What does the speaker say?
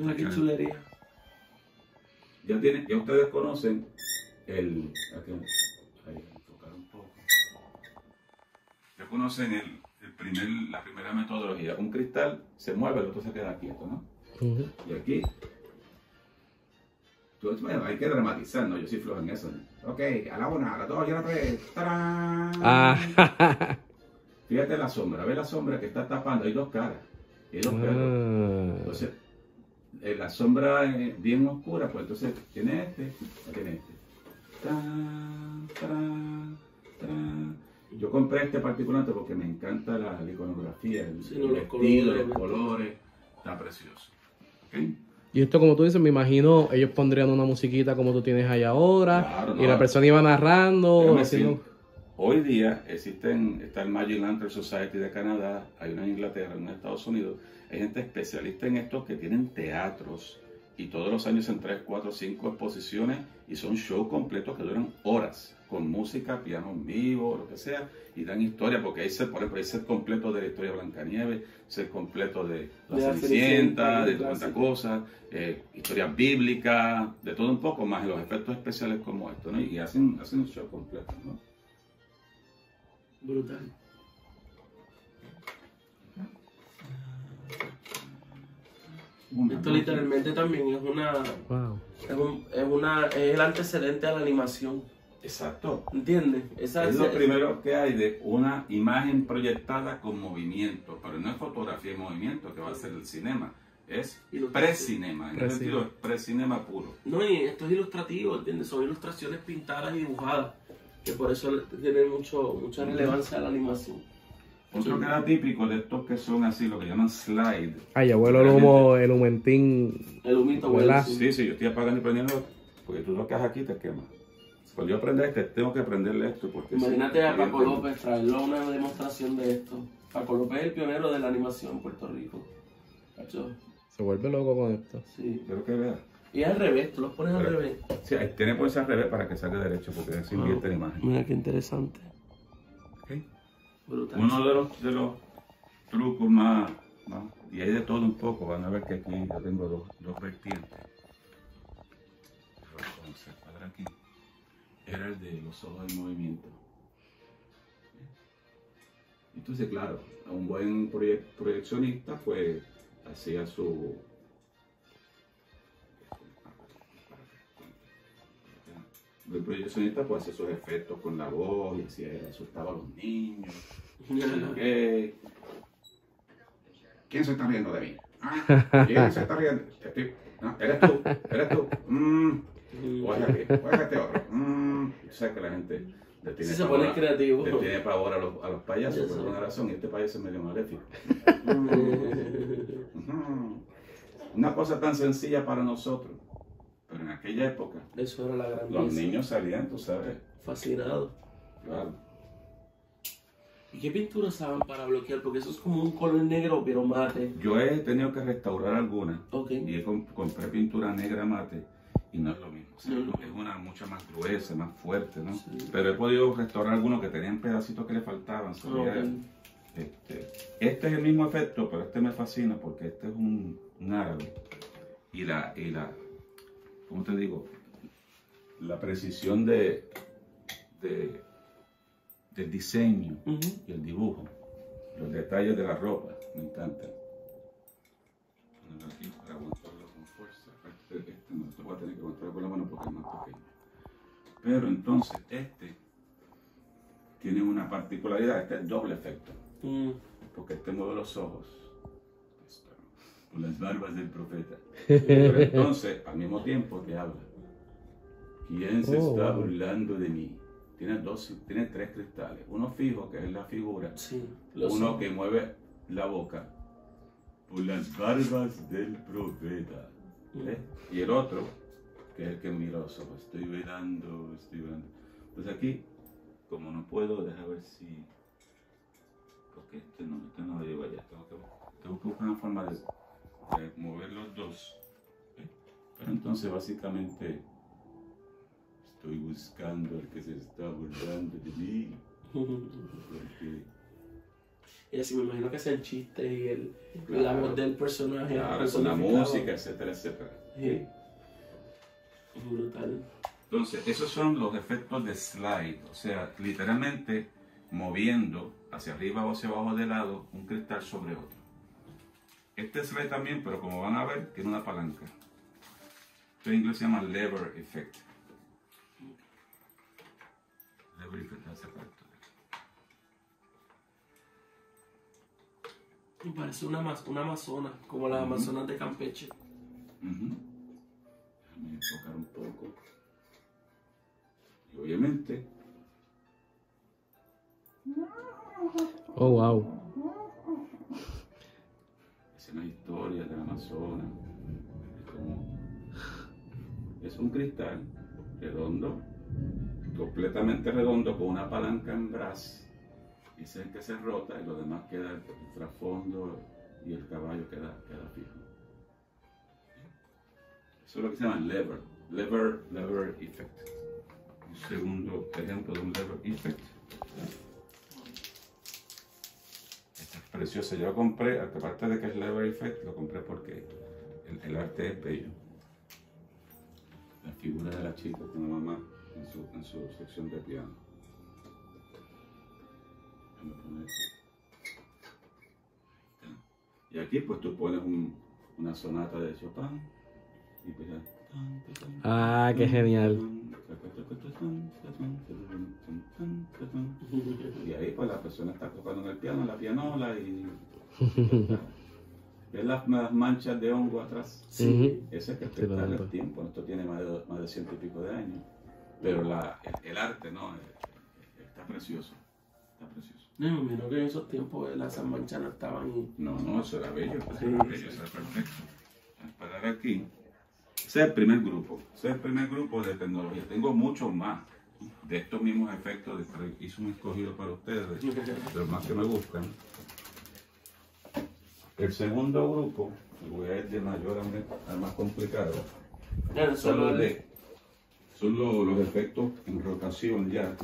Mira qué chulería. Ya, tienen, ya ustedes conocen el... Aquí, ahí, enfocar un poco. Ya conocen el, el primer, la primera metodología. Un cristal se mueve, el otro se queda quieto, ¿no? Y aquí, tú, bueno, hay que dramatizar, ¿no? Yo soy flojo en eso. ¿no? Ok, a la una, a la dos y a la tres. ¡Tarán! Ah. Fíjate la sombra, ve la sombra que está tapando, hay dos caras. y Hay dos perros. Ah. Entonces, eh, la sombra es bien oscura, pues entonces tiene este, tiene este. Yo compré este particularmente porque me encanta la, la iconografía, el, Sí, el los vestido, colores, los colores, está precioso. Y esto, como tú dices, me imagino, ellos pondrían una musiquita como tú tienes ahí ahora. Claro, y la persona iba narrando. Déjame haciendo- decir, Hoy día existen, está el Magic Lantern Society de Canadá, hay una en Inglaterra, una en Estados Unidos, hay gente especialista en esto que tienen teatros y todos los años en 3, 4, 5 exposiciones y son shows completos que duran horas con música, piano en vivo, lo que sea, y dan historia, porque hay set, por ejemplo, hay set completo de la historia de Blancanieves, set completo de La De la Cenicienta, Cenicienta, de tantas cosas, eh, historias bíblicas, de todo un poco, más los efectos especiales como esto, ¿no? Y hacen, hacen un show completo, ¿no? Brutal. Esto literalmente también es una, Wow. es, un- es una, es el antecedente a la animación. Exacto. ¿Entiendes? Esa Es lo primero que hay de una imagen proyectada con movimiento, pero no es fotografía en movimiento que va a ser el cinema, es precinema, en ese Precine. sentido es precinema puro. No, y esto es ilustrativo, ¿entiendes? Son ilustraciones pintadas y dibujadas. Que por eso tiene mucho, mucha relevancia a la animación. Otro que era típico de estos que son así, lo que llaman slide. Ay, abuelo el humo, el humentín. El humito, bueno, sí. Sí, yo estoy apagando y prendiendo, porque tú lo que haces aquí te quema. Cuando yo prenda este, tengo que prenderle esto porque... Imagínate a Paco. López traerlo a una demostración de esto. Paco López es el pionero de la animación en Puerto Rico. Cacho, Se vuelve loco con esto. Sí. Quiero que veas. Y al revés, tú los pones al Pero- revés. Sí, tiene que ponerse al revés para que salga derecho, porque así invierte la imagen. Mira qué interesante. ¿ok? Brutal. Uno de los, de los trucos más, más- y hay de todo un poco, van a ver que aquí yo tengo dos, dos vertientes. Cuadra aquí, era el de los ojos en movimiento. Entonces, claro, a un buen proye- proyeccionista, pues hacía su. Proyeccionista, pues hacía sus efectos con la voz y hacía, asustaba a los niños. Ok. ¿Quién se está riendo de mí? Ah, ¿Quién se está riendo? Estoy- no, eres tú, eres tú. Mm, Óyate, óyate otro. Mm. Yo sé que la gente le tiene pavor creativo. le tiene pavor a los, a los payasos Ya por alguna razón y este payaso es medio maléfico. Mm. Una cosa tan sencilla para nosotros, aquella época Eso era la gran los niños salían, tú sabes, Fascinado. claro. ¿Y qué pintura usaban para bloquear? Porque eso es como un color negro, pero mate. Yo he tenido que restaurar algunas Ok. y he comp- compré pintura negra mate y no es lo mismo. O sea, No, no. Es una mucha más gruesa, más fuerte, ¿no? Sí. Pero he podido restaurar algunos que tenían pedacitos que le faltaban. Este, este es el mismo efecto, pero este me fascina porque este es un, un árabe. Y la, y la, ¿cómo te digo? La precisión de, de- del diseño Ujú. y el dibujo, los detalles de la ropa, me encantan. Ponerlo aquí para aguantarlo con fuerza. Este, este no, lo voy a tener que aguantar con la mano porque es más pequeño. Pero entonces este tiene una particularidad, este es doble efecto Mm. porque este mueve los ojos con las barbas del profeta. Pero entonces, al mismo tiempo te habla. ¿Quién se Oh, está wow. burlando de mí? Tiene dos, tiene tres cristales. Uno fijo, que es la figura. Sí. Uno sé. que mueve la boca por las barbas del profeta. ¿eh? Y el otro, que es el que mira los ojos. Estoy velando, estoy velando. Entonces aquí, como no puedo, deja ver si... Porque este no, este no lo llevo allá. Tengo que, tengo que buscar una forma de, de mover los dos. ¿eh? Pero entonces básicamente estoy buscando al que se está burlando de mí. Porque Y así me imagino que sean chistes y el, la voz del personaje. Claro, con la música, etcétera, etcétera. Sí. Brutal. Entonces, esos son los efectos de slide, o sea, literalmente moviendo hacia arriba o hacia abajo de lado un cristal sobre otro. Este slide también, pero como van a ver, tiene una palanca. Esto en inglés se llama lever effect. Lever effect hace parte. Me parece una, una amazona, como las Ujú. amazonas de Campeche. Ujú. Déjame enfocar un poco. Y obviamente, Oh, wow. Es un cristal redondo, completamente redondo, con una palanca en brazo. Y es el que se rota y lo demás queda el trasfondo y el caballo queda, queda fijo. Eso es lo que se llama lever. Lever, lever effect. Un segundo ejemplo de un lever effect. Preciosa. Yo lo compré, aparte de que es lever effect, lo compré porque el, arte es bello. La figura de la chica con la mamá en su, en su sección de piano. Y aquí pues tú pones un- una sonata de Chopin y pues ya. Ah, qué genial. Y ahí pues la persona está tocando en el piano, en la pianola y... ¿Ves las, las manchas de hongo atrás? Sí. Ese es que Estoy está el tiempo, esto tiene más de, más de ciento y pico de años. Pero la, el, el arte, ¿no? Eh, Está precioso, está precioso. No, me imagino que en esos tiempos eh, las manchas no estaban. No, no, eso era bello, eso Sí, era bello, sí. eso era perfecto. Vamos a parar aquí. Ese es el primer grupo, ese es el primer grupo de tecnología. Tengo muchos más de estos mismos efectos, de, hice un escogido para ustedes, de los más que me gustan. El segundo grupo, voy a ir de mayor al más complicado, son los, de... de, son los, los efectos en rotación ya.